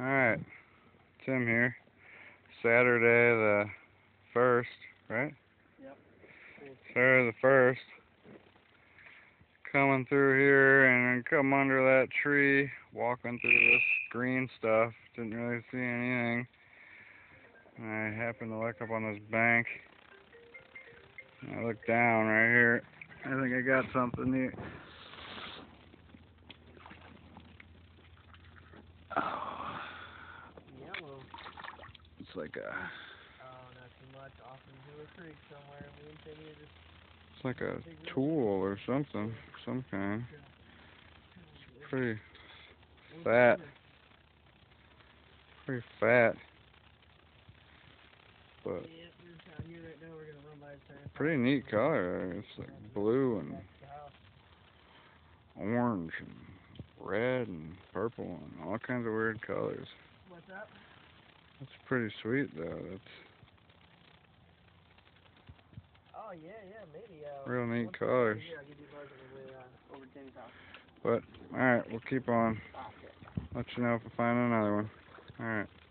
Alright, Tim here. Saturday the 1st, right? Yep. Saturday the 1st. Coming through here and come under that tree, walking through this green stuff. Didn't really see anything. I happened to look up on this bank. I look down right here. I think I got something here. It's like a Oh, not too much. Off into a creek somewhere. Me and Timmy are just. it's like a tool or something, some kind. It's pretty fat. Pretty fat. But Yeah, we're down here right now. We're gonna run by his parents. pretty neat color. It's like blue and That's the house. orange and red and purple and all kinds of weird colors. What's up? That's pretty sweet though. That's Oh yeah, yeah, maybe. Uh, real neat once we're colors. Here, I'll give you a buzz on the way uh, over to Timmy's house. But alright, we'll keep on. Let you know if I find another one. Alright. Out.